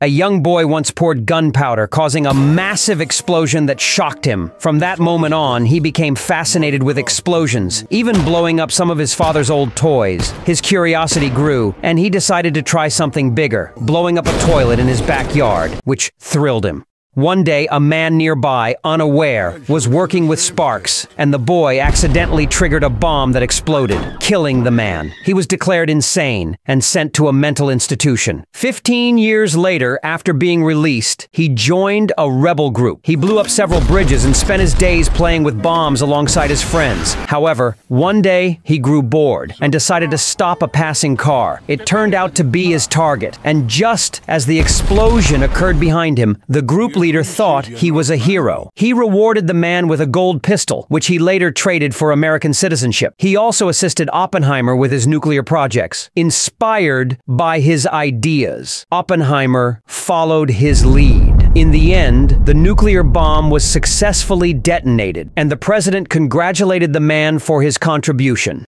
A young boy once poured gunpowder, causing a massive explosion that shocked him. From that moment on, he became fascinated with explosions, even blowing up some of his father's old toys. His curiosity grew, and he decided to try something bigger, blowing up a toilet in his backyard, which thrilled him. One day, a man nearby, unaware, was working with sparks, and the boy accidentally triggered a bomb that exploded, killing the man. He was declared insane and sent to a mental institution. Fifteen years later, after being released, he joined a rebel group. He blew up several bridges and spent his days playing with bombs alongside his friends. However, one day, he grew bored and decided to stop a passing car. It turned out to be his target, and just as the explosion occurred behind him, the group leader leader thought he was a hero. He rewarded the man with a gold pistol, which he later traded for American citizenship. He also assisted Oppenheimer with his nuclear projects. Inspired by his ideas, Oppenheimer followed his lead. In the end, the nuclear bomb was successfully detonated, and the president congratulated the man for his contribution.